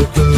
Coco